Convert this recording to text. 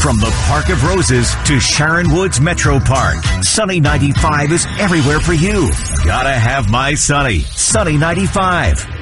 From the Park of Roses to Sharon Woods Metro Park, Sunny 95 is everywhere for you. Gotta have my Sunny. Sunny 95.